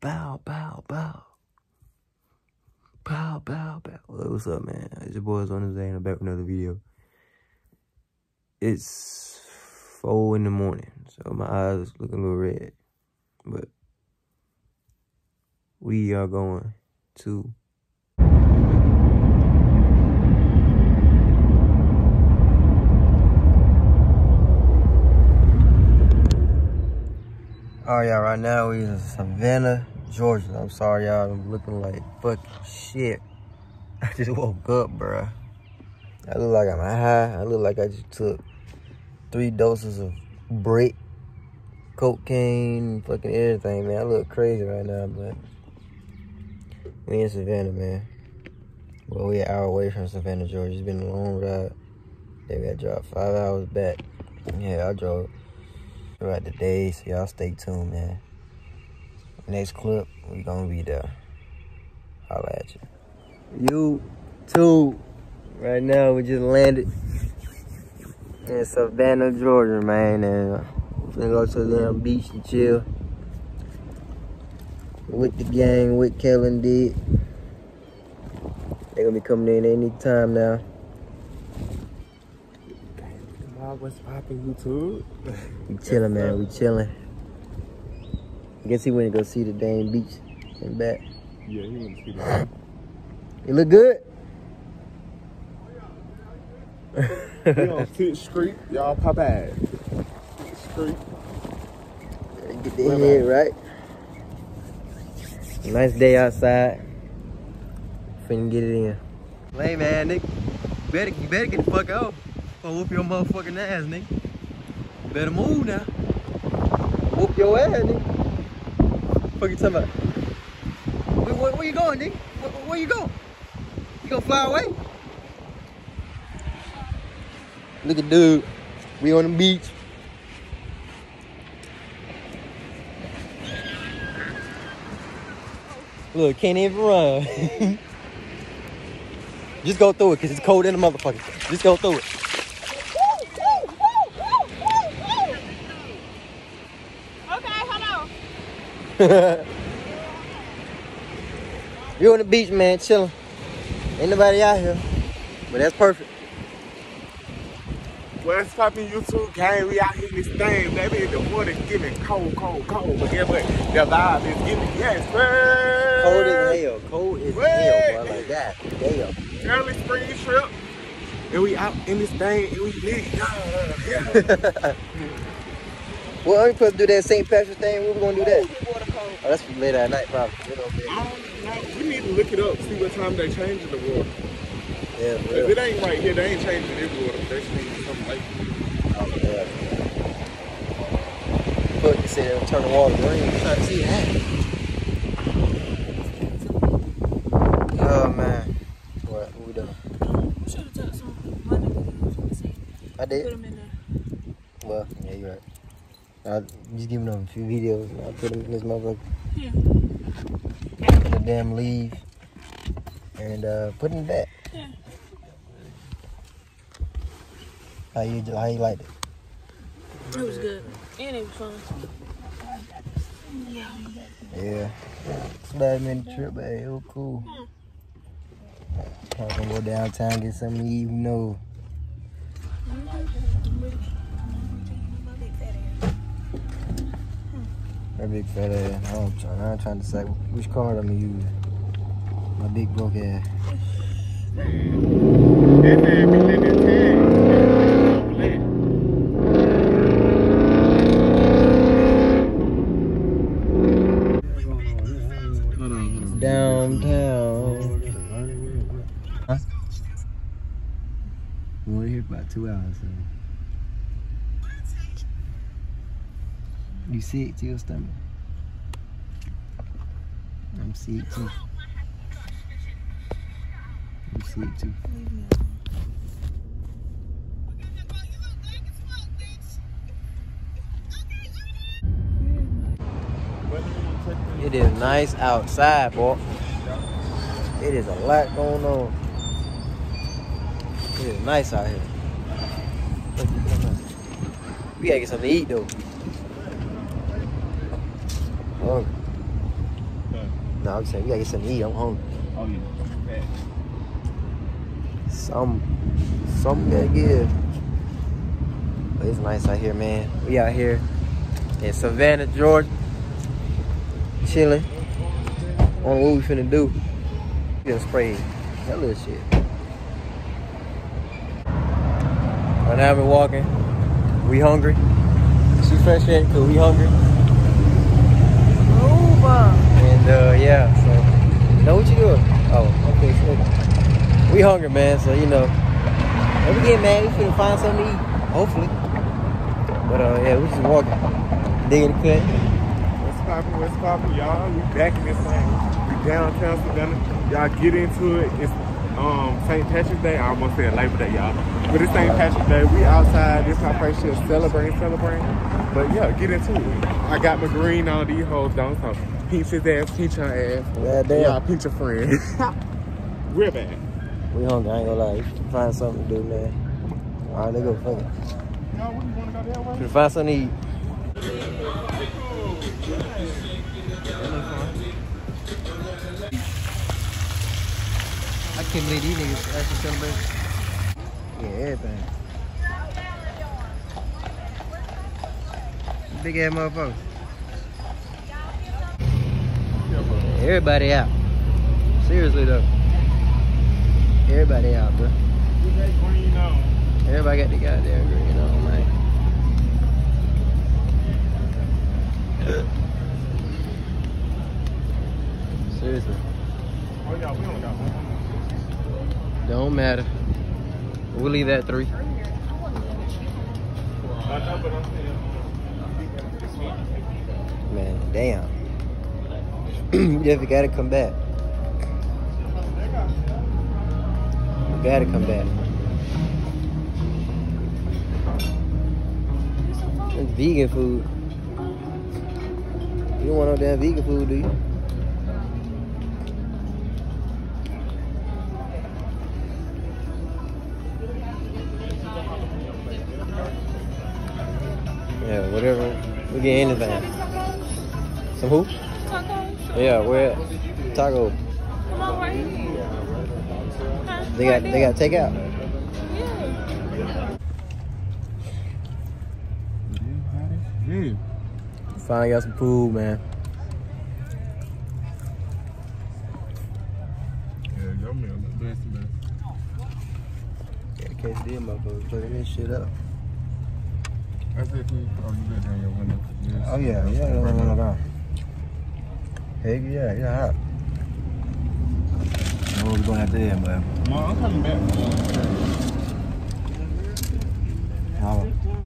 bow, bow, bow, bow. Bow, bow, bow. What's up, man? It's your boys on and I'm back with another video. It's four in the morning, so my eyes looking a little red. But we are going to Right, y'all. Right now we in Savannah, Georgia. I'm sorry, y'all. I'm looking like fucking shit. I just woke up, bruh. I look like I'm high. I look like I just took three doses of brick, cocaine, fucking everything, man. I look crazy right now, but we in Savannah, man. Well, we an hour away from Savannah, Georgia. It's been a long ride. Maybe I drive five hours back. Yeah, I drove throughout the day, so y'all stay tuned, man. Next clip, we gonna be there. Holla at you. You too. Right now, we just landed in Savannah, Georgia, man, and uh, gonna go to the beach and chill with the gang, with Kellen did. They gonna be coming in any time now. What's popping YouTube? We chilling, man. We chilling. I guess he went to go see the dang beach and back. Yeah, he went to see that. You look good. we on 5th Street. Y'all pop ass. 5th Street. Get the head right. Nice day outside. Finna get it in. Hey man, Nick. you Better, you better get the fuck out. Or whoop your motherfucking ass, nigga. Better move now. Whoop your ass, nigga. Fuck you talking about? Where, where, where you going, nigga? Where, where you going? You gonna fly away? Look at dude. We on the beach. Look, can't even run. Just go through it, cause it's cold in the motherfucker. Just go through it. You on the beach, man, chilling. Ain't nobody out here, but that's perfect. What's popping YouTube gang? We out here in this thing, baby. The water's getting cold, cold, cold. But guess what? The vibe is getting yes, sir. Cold as hell. Cold as hell, bro. Like that. Damn. Early spring trip. And we out in this thing and we lit. Yeah. well, we supposed to do that St. Patrick's thing. When we gonna do that? Oh, that's for later at night, probably. We need to look it up, see what time they changing the water. Yeah, If it ain't right here, they ain't changing this water. They should need something like Oh, yeah. Look, you said they'll turn the water green. I'm trying to see that. Oh, man. What? What we doing? Should have took some of my niggas. I Put did? them in there. Well, yeah, you're right. I just giving them a few videos. and I put them in this motherfucker. Yeah. The damn leave. And uh, put in the back. Yeah. How you, how you liked it? It was good. And it was fun. Yeah. It's a last minute trip, but it was cool. I'm gonna go downtown, get something to eat, you know. That big fat ass. I'm trying, I'm trying to decide which card I'm gonna use. My big broke ass. that. man be lit as hell. Downtown. Huh? We were here for about two hours, so. You see it to your stomach? I'm it too. You see it too. It is nice outside, boy. It is a lot going on. It is nice out here. We gotta get something to eat though. Hungry. No, I'm saying we gotta get something to eat. I'm hungry. Oh yeah. Some, something gotta give. But it's nice out here, man. We out here in Savannah, Georgia, chilling on what we finna do. We gonna spray hella of shit. Right now we're walking. We hungry. She fresh yet? Cause we hungry. Uber. And uh, yeah, so know what you doing? Oh, okay, so we hungry, man. So you know, when we get mad, we finna find something to eat. Hopefully. But uh, yeah, we just walking, digging the cut. What's poppin'? What's poppin', y'all? We back in this thing. We downtown Savannah. Y'all get into it. It's um St. Patrick's Day. I almost said Labor Day, y'all. But it's St. Patrick's Day. We outside. This my first year celebrating, celebrating. But yeah, get into it. I got my green on. These hoes don't. So pinch his ass, pinch her ass. Yeah, damn. Y'all pinch your friend. Real bad. We hungry. I ain't gonna lie. You should find something to do, man. All right, let's go. Fuck it. Y'all, you wanna go that way? Should find something to eat. I can't believe these niggas actually celebrate. Yeah, everything. Big ass motherfucker. Everybody out. Seriously though. Everybody out, bro. Get that green on. Everybody got the goddamn green on, man. Seriously. Oh yeah, we only got one. Don't matter. We'll leave that three. Man, damn. you definitely gotta come back. You gotta come back. It's vegan food. You don't want no damn vegan food, do you? Yeah, whatever. We get anything. Some who? Tacos. Yeah, where at? Taco. Come on, right here. Huh? They got they got takeout. Yeah. Yeah. Finally got some food, man. Yeah, your meal the best, man. Yeah, the quesadilla motherfucker fucking this shit up. Oh, you live down yeah. Yeah, yeah, right. Heck yeah, yeah, hot. I know we're going after him, man. No, I'm coming back. Holla.